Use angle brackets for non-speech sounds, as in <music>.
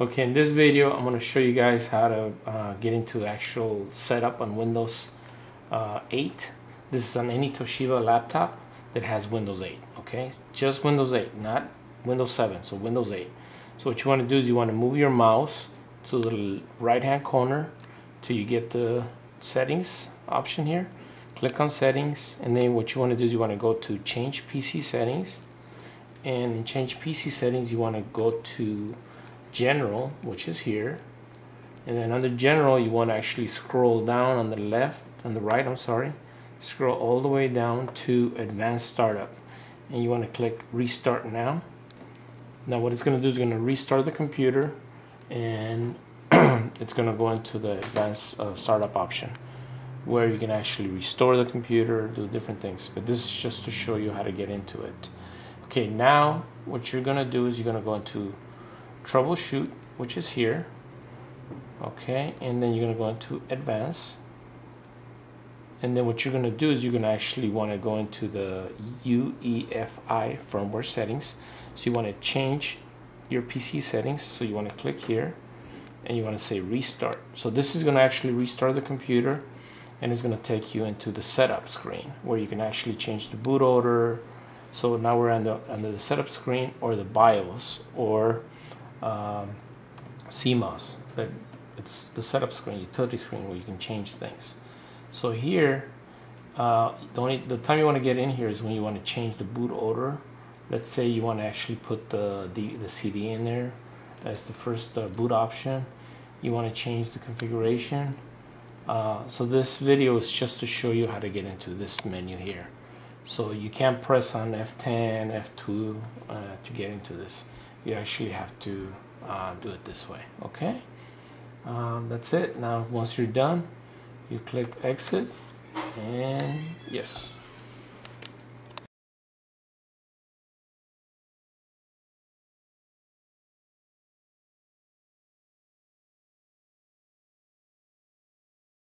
Okay, in this video, I'm going to show you guys how to uh, get into actual setup on Windows uh, 8. This is on any Toshiba laptop that has Windows 8, okay? Just Windows 8, not Windows 7, so Windows 8. So what you want to do is you want to move your mouse to the right-hand corner till you get the settings option here. Click on settings, and then what you want to do is you want to go to change PC settings. And in change PC settings, you want to go to general which is here. And then under general you want to actually scroll down on the left on the right I'm sorry. Scroll all the way down to advanced startup. And you want to click restart now. Now what it's going to do is going to restart the computer and <clears throat> it's going to go into the advanced uh, startup option where you can actually restore the computer do different things. But this is just to show you how to get into it. Okay now what you're going to do is you're going to go into troubleshoot which is here. Okay and then you're going to go into advanced and then what you're going to do is you're going to actually want to go into the UEFI firmware settings. So you want to change your PC settings. So you want to click here and you want to say restart. So this is going to actually restart the computer and it's going to take you into the setup screen where you can actually change the boot order. So now we're under, under the setup screen or the BIOS or um, CMOS, but it's the setup screen, utility screen where you can change things. So here, uh, the only the time you want to get in here is when you want to change the boot order. Let's say you want to actually put the the, the CD in there as the first uh, boot option. You want to change the configuration. Uh, so this video is just to show you how to get into this menu here. So you can't press on F10, F2 uh, to get into this you actually have to uh, do it this way okay? Um, that's it. Now once you're done you click exit and yes